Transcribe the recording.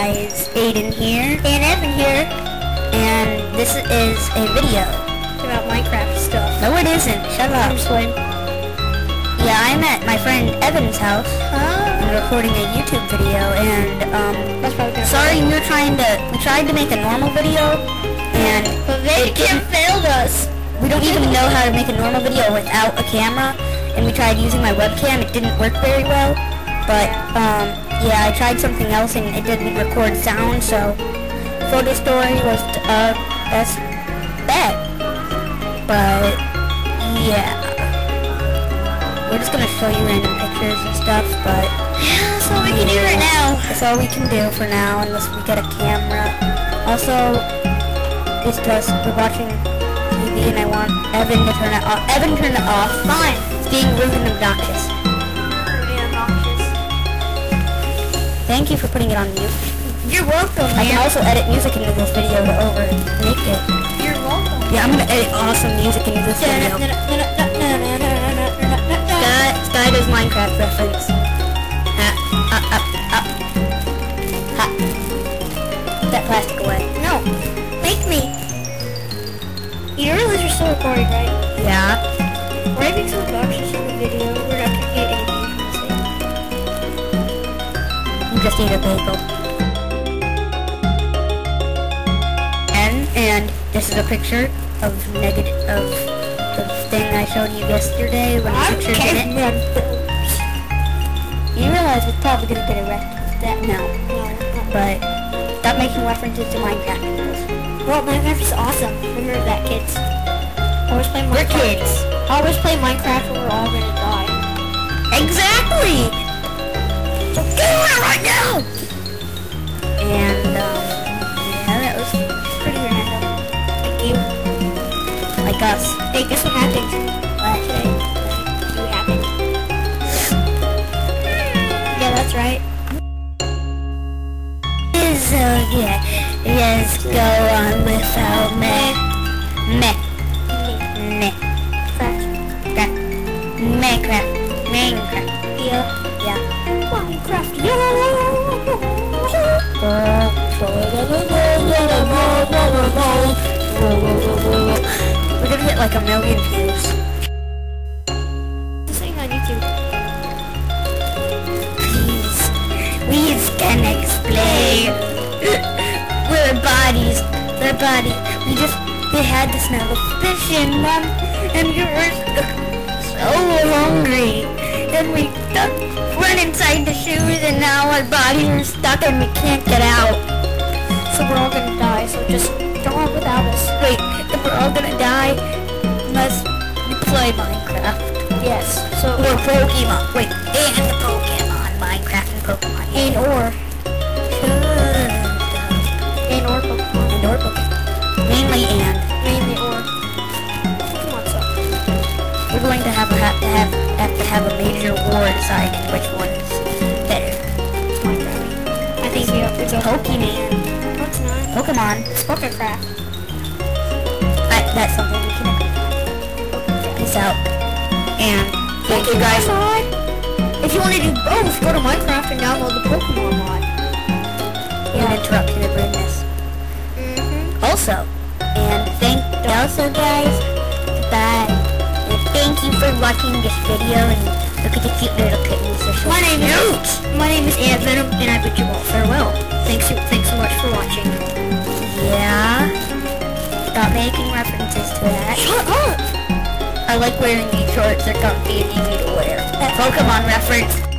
guys, Aidan here, and Evan here, and this is a video. about Minecraft stuff. No it isn't, shut up. I'm. Yeah, I'm at my friend Evan's house, Ah, and recording a YouTube video, and, um, that's probably sorry we were trying to, we tried to make a normal video, and But they can't didn't- failed us. we don't even know how to make a normal video without a camera, and we tried using my webcam, it didn't work very well, but, um, yeah, I tried something else and it didn't record sound, so photo story was, uh, best bet. But, yeah. We're just gonna show you random pictures and stuff, but Yeah, that's all we can do right now. that's all we can do for now, unless we get a camera. Also, it's just, we're watching TV and I want Evan to turn it off. Evan, turn it off. Fine. It's being rude and obnoxious. Thank you for putting it on mute. You're welcome, I can also edit music into this video to over make it. You're welcome. Yeah, I'm gonna edit awesome music into this video. Sky, SkyDoesMinecraft reference. Ha, up, up, up. Ha. Put that plastic away. No, make me. You realize you're still recording, right? Yeah. We're having some obnoxious in the just ate a bagel. And and this is a picture of negative of the thing I showed you yesterday when the pictures in it. You realize we're probably gonna get arrested for that now. But stop making references to Minecraft. videos. Well, Minecraft is awesome. Remember that, kids. Always play Minecraft. We're kids. Always play Minecraft or we're all gonna die. Exactly. So get away right now. Guess what happened What? today? You happened. Yeah, that's right. So yeah, let's go on without me. Me. Me. Craft. Minecraft. Minecraft. Yeah. Yeah. Minecraft. We're gonna get like a million views. This thing on YouTube. Please, please can explain. We're bodies. We're bodies. We just, we had the smell of fish in them, and we were so hungry. And we stuck, went inside the shoes, and now our bodies are stuck and we can't get out. So we're all gonna die, so just don't walk without us. Wait, if we're all gonna die, we play Minecraft. Yes. So, Or Pokemon. Wait, and the Pokemon. Minecraft and Pokemon. and or. And or Pokemon. And or Pokemon. Mainly and. Mainly or. Come on, so. We're going to have, a, have to have have to have a major war deciding which one's Pokemon. Pokécraft. I, that's something we can. Peace out. And thank you guys. If you want to do both, go to Minecraft and download the Pokemon mod. And interrupting the rudeness. Mm-hmm. Also, and thank also guys, bye. And thank you for watching this video and look at the cute little kittens. My name is My name is AntVenom, and I bid you all farewell. Thanks, thanks Shut up! I like wearing these shorts. They're comfy and easy to wear. Pokemon reference.